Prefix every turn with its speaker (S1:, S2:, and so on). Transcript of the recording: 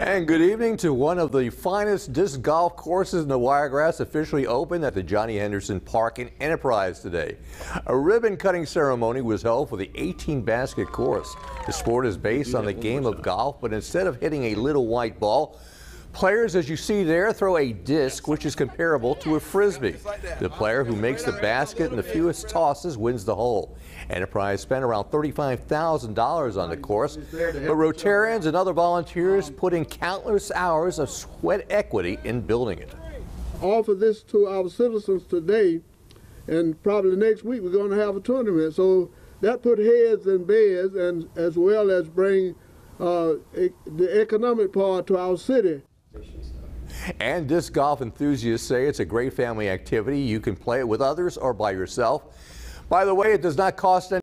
S1: And good evening to one of the finest disc golf courses in the Wiregrass officially opened at the Johnny Henderson Park in Enterprise today. A ribbon cutting ceremony was held for the 18 basket course. The sport is based on the game of golf, but instead of hitting a little white ball, Players, as you see there, throw a disc which is comparable to a frisbee. The player who makes the basket in the fewest tosses wins the hole. Enterprise spent around $35,000 on the course, but Rotarians and other volunteers put in countless hours of sweat equity in building it.
S2: Offer this to our citizens today, and probably next week we're going to have a tournament. So that put heads in beds, and as well as bring uh, the economic part to our city.
S1: And disc golf enthusiasts say it's a great family activity. You can play it with others or by yourself. By the way, it does not cost any